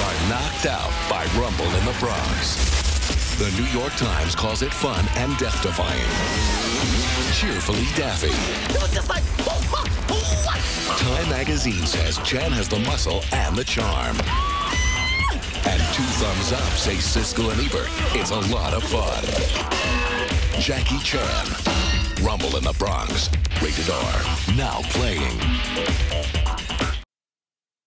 are knocked out by Rumble in the Bronx. The New York Times calls it fun and death-defying. Cheerfully daffy. It was just like. Time magazine says Chan has the muscle and the charm. And two thumbs up say Siskel and Ebert. It's a lot of fun. Jackie Chan. Rumble in the Bronx. Rated R. Now playing.